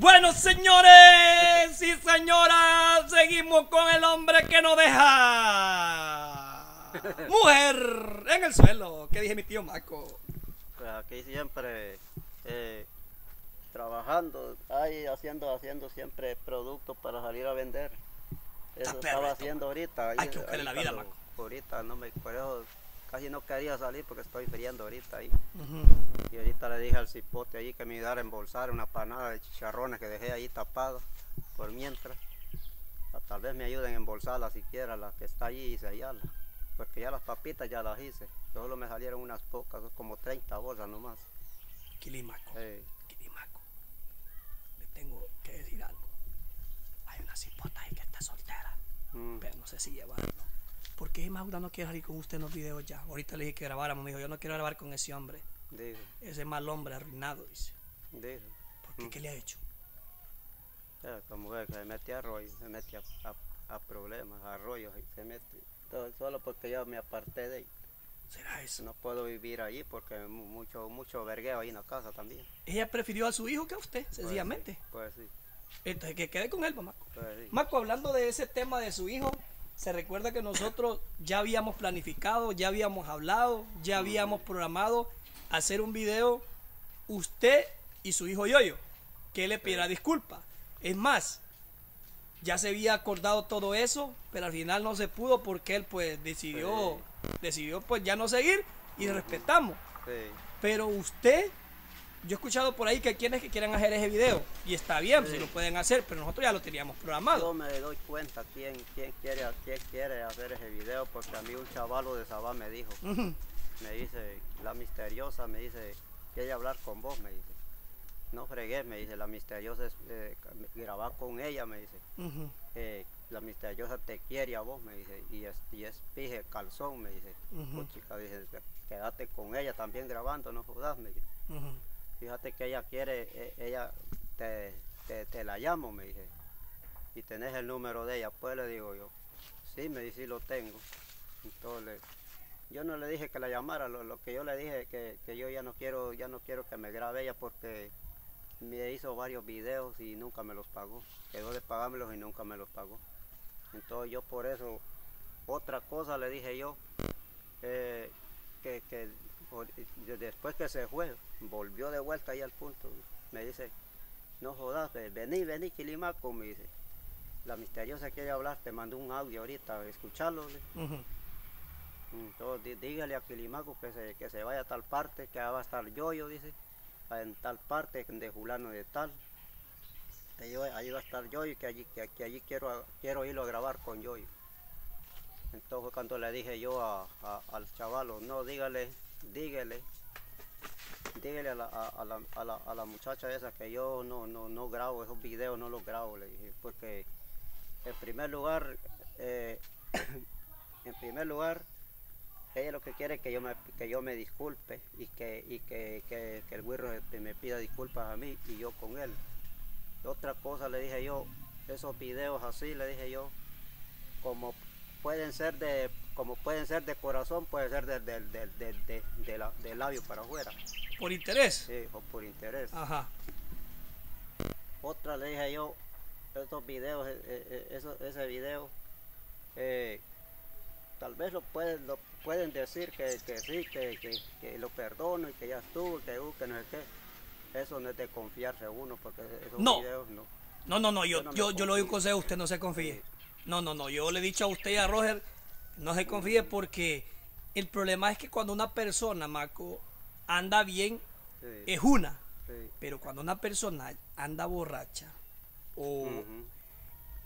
Bueno, señores y señoras, seguimos con el hombre que no deja. Mujer en el suelo. ¿Qué dije mi tío Marco? Pues aquí siempre eh, trabajando, ahí haciendo, haciendo siempre productos para salir a vender. Eso Está estaba haciendo ahorita. Hay que buscarle la vida, Marco. Ahorita no me, eso casi no quería salir porque estoy friendo ahorita ahí. Y ahorita le dije al cipote ahí que me ayudara a embolsar una panada de chicharrones que dejé ahí tapada por mientras. Tal vez me ayuden a embolsarla siquiera, la que está allí y sellarla. Porque ya las papitas ya las hice. Solo me salieron unas pocas, como 30 bolsas nomás. Quilimaco. Eh, Quilimaco. Le tengo que decir algo. Hay una cipota ahí que está soltera. mm, Pero no sé si llevarlo. ¿Por qué Maura no quiere salir con usted en los videos ya? Ahorita le dije que grabáramos. Me dijo, yo no quiero grabar con ese hombre. dijo, Ese mal hombre arruinado, dice. dijo. ¿Por qué? Mm. ¿Qué le ha hecho? Ya, como que se mete a rollo, se mete a, a- a problemas, a rollos y se mete. Todo, solo porque yo me aparté de ahí. ¿Será eso? No puedo vivir allí porque mu- mucho, mucho vergueo ahí en la casa también. Ella prefirió a su hijo que a usted, sencillamente. Pues sí, Entonces, que quede con él, mamá. pues sí. Marco, hablando de ese tema de su hijo, se recuerda que nosotros ya habíamos planificado, ya habíamos hablado, ya habíamos programado hacer un video, usted y su hijo Yoyo, que le pidiera disculpas. Es más, ya se había acordado todo eso, pero al final no se pudo porque él pues decidió, decidió pues ya no seguir y respetamos. sí. Pero usted, yo he escuchado por ahí que hay quienes que quieren hacer ese video y está bien, Sí. si lo pueden hacer, pero nosotros ya lo teníamos programado. Yo me doy cuenta quién, quién, quiere, quién quiere hacer ese video porque a mí un chavalo de Sabá me dijo, me dice, la misteriosa me dice, quiere hablar con vos, me dice. No fregué, me dice, la misteriosa es eh, grabar con ella, me dice. Eh, la misteriosa te quiere a vos, me dice, y es, y es pije calzón, me dice. Pues, chica, dice, quédate con ella también grabando, no jodas, me dice. Fíjate que ella quiere, eh, ella te, te, te la llamo, me dice. Y tenés el número de ella, pues le digo yo. Sí, me dice, sí lo tengo. Entonces, yo no le dije que la llamara, lo, lo que yo le dije que, que yo ya no quiero, ya no quiero que me grabe ella porque me hizo varios videos y nunca me los pagó. Quedó de pagármelos y nunca me los pagó. Entonces yo por eso, otra cosa le dije yo, eh, que, que después que se fue, volvió de vuelta ahí al punto. Me dice, no jodas, ve- vení, vení, Quilimaco, me dice. La misteriosa quiere hablar, te mandó un audio ahorita, escucharlo. Entonces dí- dígale a Quilimaco que se, que se vaya a tal parte, que va a estar Yoyo, dice, en tal parte de fulano de tal. Que yo- ahí va a estar Yoyo y que allí, que, que allí quiero, quiero irlo a grabar con Yoyo. Entonces cuando le dije yo a- a- al chavalo, no, dígale, dígale, dígale a la, a, la, a la- a la muchacha esa que yo no, no, no grabo esos videos, no los grabo, le dije, porque en primer lugar, eh, en primer lugar, ella lo que quiere es que yo me, que yo me disculpe y que, y que, que- que el güirro este, me pida disculpas a mí y yo con él. Otra cosa le dije yo, esos videos así le dije yo, como pueden ser de, como pueden ser de corazón, puede ser de, de, de, de- la- labio para afuera, Por interés. sí, o por interés. Ajá. Otra le dije yo, estos videos, eh, eh, eso- ese video, eh, tal vez lo pueden, lo pueden decir que, que sí, que, que- que lo perdono y que ya estuvo, que, uh, que no sé qué. Eso no es de confiarse uno, porque esos No. videos no. No, no, no, yo, Yo no yo, yo le doy un consejo, usted no se confíe. Sí. No, no, no, yo le he dicho a usted y a Roger, no se confíe porque el problema es que cuando una persona, Marco, anda bien, Sí, es una. sí. Pero cuando una persona anda borracha o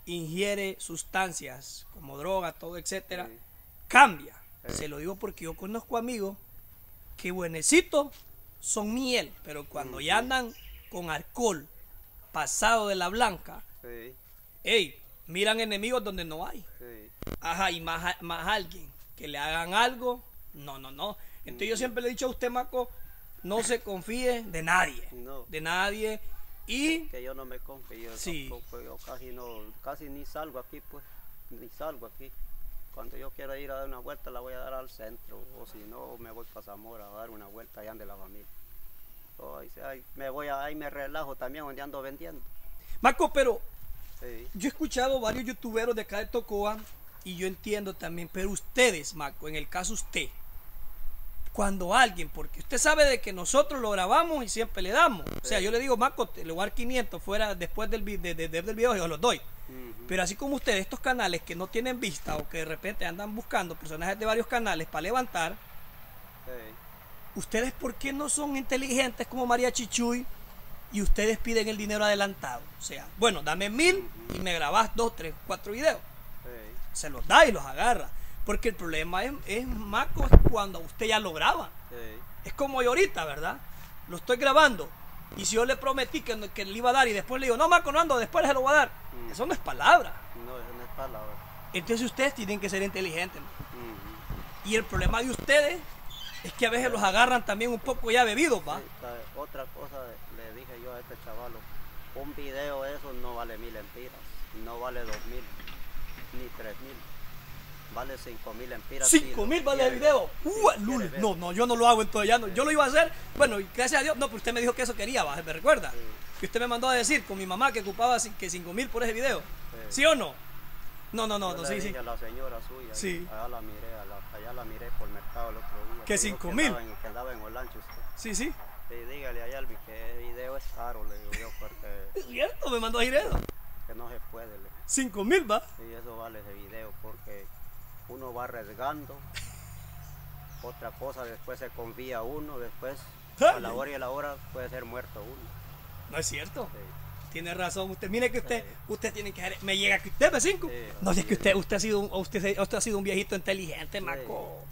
ingiere sustancias como droga, todo, etcétera, sí. cambia. Se lo digo porque yo conozco amigos que buenecitos son miel, pero cuando ya andan con alcohol pasado de la blanca, hey, miran enemigos donde no hay. sí. Ajá, y más, más alguien que le hagan algo, no, no, no. Entonces yo siempre le he dicho a usted, Marco, no se confíe de nadie, No. de nadie. Y Que yo no me confío Sí. tampoco, yo casi no, casi ni salgo aquí pues, ni salgo aquí. Cuando yo quiero ir a dar una vuelta la voy a dar al centro, o si no me voy para Zamora a dar una vuelta allá de la familia. Ahí, me voy a, ahí me relajo también donde ando vendiendo. Marco, pero Sí. yo he escuchado varios youtuberos de acá de Tocoa y yo entiendo también, pero ustedes, Marco, en el caso usted, cuando alguien, porque usted sabe de que nosotros lo grabamos y siempre le damos. O sea, yo le digo, Marco, te le voy a dar 500 fuera después del, de- de- de- del video, yo los doy. Pero así como ustedes, estos canales que no tienen vista o que de repente andan buscando personajes de varios canales para levantar. ¿ustedes por qué no son inteligentes como María Chichuy y ustedes piden el dinero adelantado? O sea, bueno, dame mil y me grabás dos, tres, cuatro videos. Se los da y los agarra. Porque el problema es, es Marco, es cuando usted ya lo graba. Sí. Es como yo ahorita, ¿verdad? Lo estoy grabando. Y si yo le prometí que, que le iba a dar y después le digo, no, Marco, no ando, después se lo voy a dar. Mm. Eso no es palabra. No, eso no es palabra. Entonces ustedes tienen que ser inteligentes. Ujú. Y el problema de ustedes es que a veces los agarran también un poco ya bebidos, ¿va? Sí, Otra cosa le dije yo a este chavalo, un video eso no vale mil empiras, no vale dos mil, ni tres mil, vale cinco mil empiras. si Cinco lo mil vale el video. si Uh, lul. No, no, yo no lo hago entonces ya no. Yo lo iba a hacer. Bueno, gracias a Dios. No, pero usted me dijo que eso quería, ¿va? ¿Me recuerda? Sí. Que usted me mandó a decir con mi mamá que ocupaba que cinco mil por ese video. Sí. ¿Sí o no? No, no, no, Yo no, sí, sí. a la señora suya, Sí. allá la miré, allá la miré por mercado el otro día. ¿Que dijo cinco que mil? andaba en- Que andaba en Olancho usted. Sí, sí. Sí, dígale a Yalvi que el video es caro, le digo yo, porque Es cierto, me mandó a ir eso. Que no se puede. Le. Cinco mil, va. Y eso vale ese video porque uno va arriesgando. Otra cosa, después se confía uno, después a la hora y a la hora puede ser muerto uno. No es cierto. Sí. Tiene razón usted. Mire que usted, Sí. usted tiene que me llega que usted me cinco. Sí, no, si es que usted, usted ha sido un, usted, usted ha sido un viejito inteligente, Marco.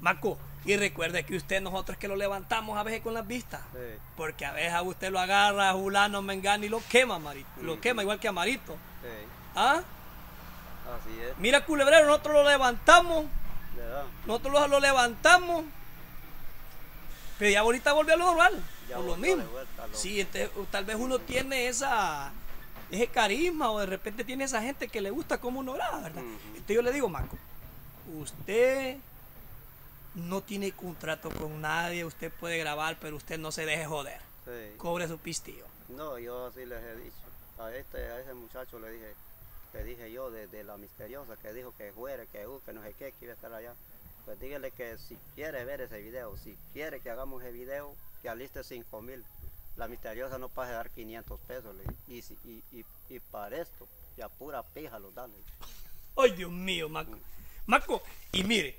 Marco, y recuerde que usted nosotros que lo levantamos a veces con las vistas. Sí, Porque a veces a usted lo agarra, a Julano, Mengano y lo quema, Marito. Lo quema igual que a Marito. sí, ¿Ah? así es, Mira, culebrero, nosotros lo levantamos. Nosotros lo, lo levantamos. Pero ya ahorita volvió a lo normal. Ya por lo mismo. vuelta a lo- Sí, este, tal vez uno tiene esa ese carisma o de repente tiene esa gente que le gusta como uno graba, ¿verdad? Entonces yo le digo, Marco, usted no tiene contrato con nadie, usted puede grabar, pero usted no se deje joder. Sí. Cobre su pistillo. No, yo así les he dicho. A este, a ese muchacho le dije, le dije yo de, de la misteriosa que dijo que fuere, que uh, que no sé qué, que iba a estar allá. Pues dígale que si quiere ver ese video, si quiere que hagamos ese video, que aliste 5 mil. La misteriosa no pasa a dar 500 pesos. le dije. Y, y, y, y para esto, ya pura pija los dale. Ay, Dios mío, Marco. Marco, y mire,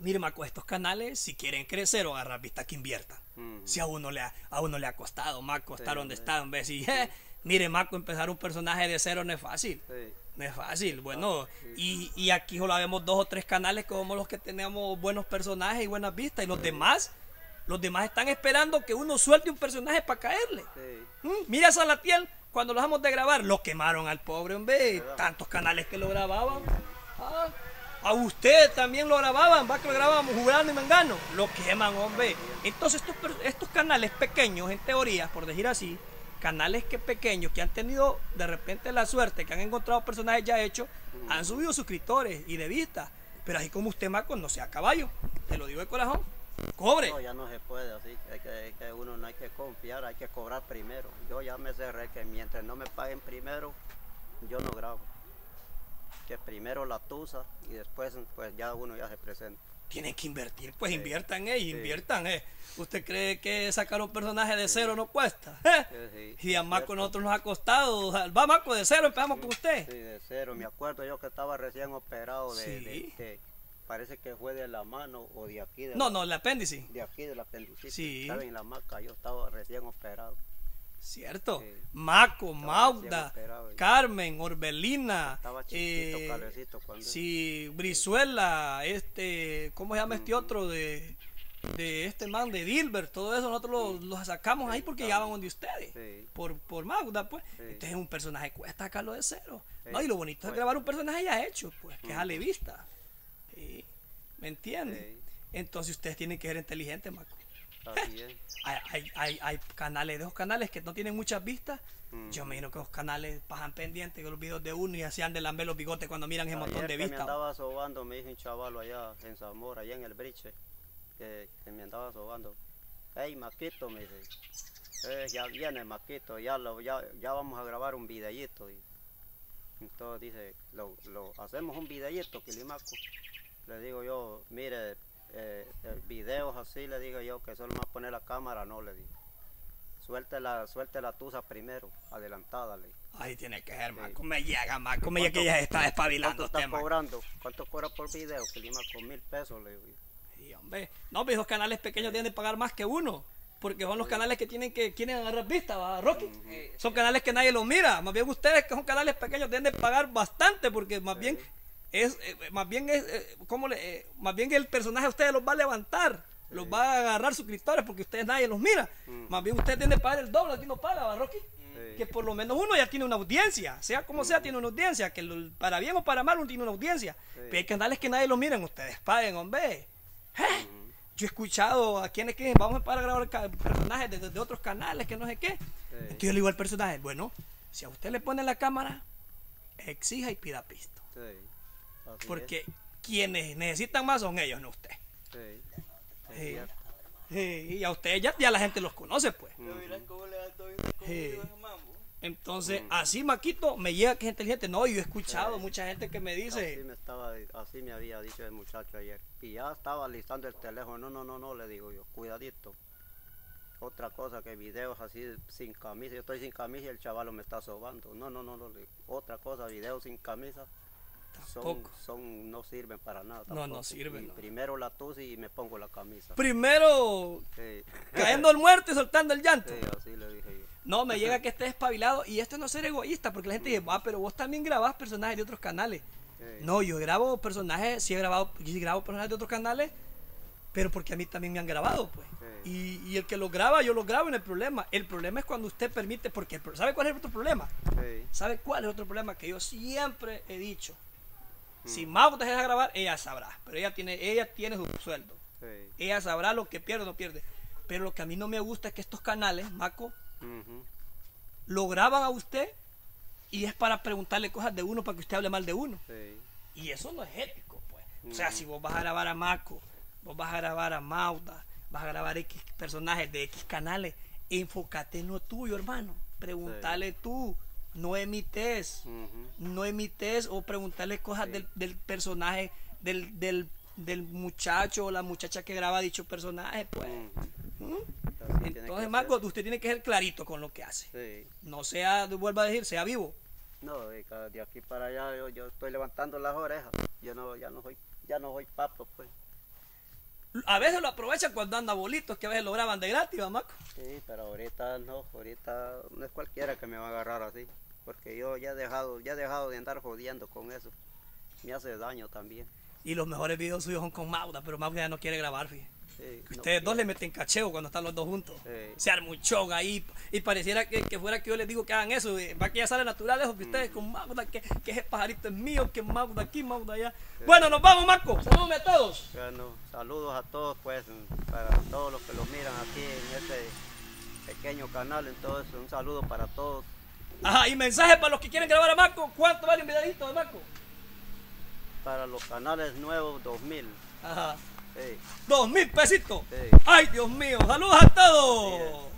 mire, Marco, estos canales, si quieren crecer o agarrar vista, que inviertan. Si a uno le ha, a uno le ha costado, Marco, estar Sí, donde sí. está, en vez de "Eh, mire, Marco, empezar un personaje de cero no es fácil. Sí, No es fácil, bueno, y, y aquí solo vemos dos o tres canales somos los que tenemos buenos personajes y buenas vistas, y los demás, los demás están esperando que uno suelte un personaje para caerle. Mm, Mira a Salatiel, cuando lo dejamos de grabar, lo quemaron al pobre, hombre. Tantos canales que lo grababan. Ah, a usted también lo grababan, va que lo grabábamos jugando y mangano. Lo queman, hombre. Entonces estos, estos canales pequeños, en teoría, por decir así, canales que pequeños, que han tenido de repente la suerte, que han encontrado personajes ya hechos, han subido suscriptores y de vista. Pero así como usted, Marco, no sea caballo. Te lo digo de corazón. Cobre. No, ya no se puede así. Es que, que uno no hay que confiar, hay que cobrar primero. Yo ya me cerré que mientras no me paguen primero, yo no grabo. Que primero la tusa y después pues ya uno ya se presenta. Tienen que invertir, pues Sí. inviertan, eh, Sí. inviertan, eh. ¿Usted cree que sacar un personaje de cero no cuesta? ¿Eh? Y a Marco nosotros nos ha costado. Va Marco de cero, empezamos con usted. Sí, de cero. Me acuerdo yo que estaba recién operado de, de- Sí. de- parece que fue de la mano o de aquí. De No, la- no, el apéndice. De aquí, de la apendicitis. Sí. Estaba en la maca, yo estaba recién operado. Cierto. Sí. Maco, Estaba Mauda, Carmen, Orbelina. Estaba chiquito, eh. Sí, Brizuela, este, ¿cómo se llama este otro de, de este man de Dilbert? Todo eso nosotros lo, lo sacamos ahí porque llegaban donde ustedes. Por, por Magda, pues. Entonces un personaje cuesta sacarlo de cero. ¿no? Y lo bonito es Pues- grabar un personaje ya hecho, pues, que es Mm. a la vista. Sí. ¿Me entiendes? Entonces ustedes tienen que ser inteligentes, Marco. Hay, hay, hay, hay canales, de esos canales que no tienen muchas vistas. Mm. Yo me imagino que los canales pasan pendientes con los videos de uno y hacían de lamber los bigotes cuando miran ese montón de que me vistas. andaba sobando, me dijo un chavalo allá en Zamora, allá en el briche, que, que me andaba sobando. Hey, Maquito, me dice, Eh, ya viene Maquito, ya, lo, ya, ya vamos a grabar un videíto. Y, entonces dice, lo, lo, hacemos un videíto, Quilimaco. Le digo yo, mire, eh, videos así, le digo yo, que solo más poner la cámara, no, le digo. Suelte la, suelte la tusa primero, adelantada, le digo. Ahí tiene que ser, Sí. Marco. Me llega, Marco. Me llega que ya está despabilando ¿Cuánto usted, está cobrando? ¿Cuánto cobra por video, Quilimaco? Mil pesos, le digo. yo. Sí, hombre. No, pues esos canales pequeños tienen que pagar más que uno. Porque son los canales que tienen que quieren agarrar vista, ¿va, Rocky? Son canales que nadie los mira. Más bien ustedes que son canales pequeños tienen que pagar bastante porque más bien es, eh, más bien es, eh, ¿cómo le, eh, más bien el personaje a ustedes los va a levantar, los va a agarrar suscriptores porque ustedes nadie los mira. Más bien ustedes tienen que pagar el doble, aquí no paga, ¿va, Rocky? Sí. Que por lo menos uno ya tiene una audiencia, sea como sea, tiene una audiencia, que lo- para bien o para mal uno tiene una audiencia. Pero hay canales que nadie los miren, ustedes paguen, hombre. ¿Eh? Yo he escuchado a quienes que vamos a para grabar personajes de, de otros canales que no sé qué. Entonces yo le digo al personaje, bueno, si a usted le pone la cámara, exija y pida pisto. Así Porque quienes necesitan más son ellos, no usted. Sí. Sí. y a ustedes ya, ya la gente los conoce, pues. Pero mira cómo le da todo Sí. ese mambo. Entonces, así Maquito me llega que es inteligente. No, yo he escuchado mucha gente que me dice, Así me, estaba, así me había dicho el muchacho ayer. Y ya estaba listando el teléfono. No, no, no, no, le digo yo, cuidadito. Otra cosa que videos así sin camisa. Yo estoy sin camisa y el chaval me está sobando. No, no, no, no. le digo. Otra cosa, videos sin camisa. Son, Tampoco. son, no sirven para nada. No, no tampoco. sirven, Y no. primero la tos y me pongo la camisa. primero Sí. cayendo el muerto y soltando el llanto. Sí, así le dije yo. No, me llega que esté espabilado y esto no es ser egoísta, porque la gente dice, ah, pero vos también grabás personajes de otros canales. Sí. No, yo grabo personajes, sí he grabado, sí grabo personajes de otros canales, pero porque a mí también me han grabado, pues. Sí. Y, y el que lo graba, yo lo grabo en el problema. El problema es cuando usted permite, porque ¿sabe cuál es el otro problema? ¿Sabe cuál es el otro problema? Que yo siempre he dicho, Mm. si Mau te deja grabar, ella sabrá, pero ella tiene, ella tiene su sueldo. Sí. Ella sabrá lo que pierde o no pierde. Pero lo que a mí no me gusta es que estos canales, Maco, lo graban a usted y es para preguntarle cosas de uno para que usted hable mal de uno. Sí. Y eso no es ético, pues. O sea, si vos vas a grabar a Maco, vos vas a grabar a Mauda, vas a grabar X personajes de X canales, enfócate en lo tuyo, hermano. Preguntale tú, no emites, no emites o preguntarle cosas Sí. del, del personaje, del, del, del muchacho o la muchacha que graba dicho personaje, pues. ¿Mm? Entonces. Marco, usted tiene que ser clarito con lo que hace. Sí. No sea, vuelvo a decir, sea vivo. No, de, aquí para allá yo, yo estoy levantando las orejas. Yo no, ya no soy, ya no soy papo, pues. A veces lo aprovechan cuando anda bolitos, que a veces lo graban de gratis, ¿va, Marco. Sí, pero ahorita no, ahorita no es cualquiera que me va a agarrar así. Porque yo ya he dejado, ya he dejado de andar jodiendo con eso. Me hace daño también. Y los mejores videos suyos son con Mauda, pero Mauda ya no quiere grabar, fíjate. Sí, no Ustedes dos le meten cacheo cuando están los dos juntos. Sí. Se arma un show ahí. Y pareciera que, que fuera que yo les digo que hagan eso. eh, Va que ya sale natural eso que ustedes con Mauda, que, que ese pajarito es mío, que Mauda aquí, Mauda allá. Bueno, nos vamos, Marco. Saludos a todos. Bueno, saludos a todos, pues, para todos los que los miran aquí en este pequeño canal. Entonces, un saludo para todos. Ajá, y mensaje para los que quieren grabar a Marco. ¿Cuánto vale un videito de Marco? Para los canales nuevos 2000. Ajá. Sí. Dos mil pesitos. Sí. Ay, Dios mío. Saludos a todos.